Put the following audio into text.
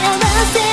you're the same.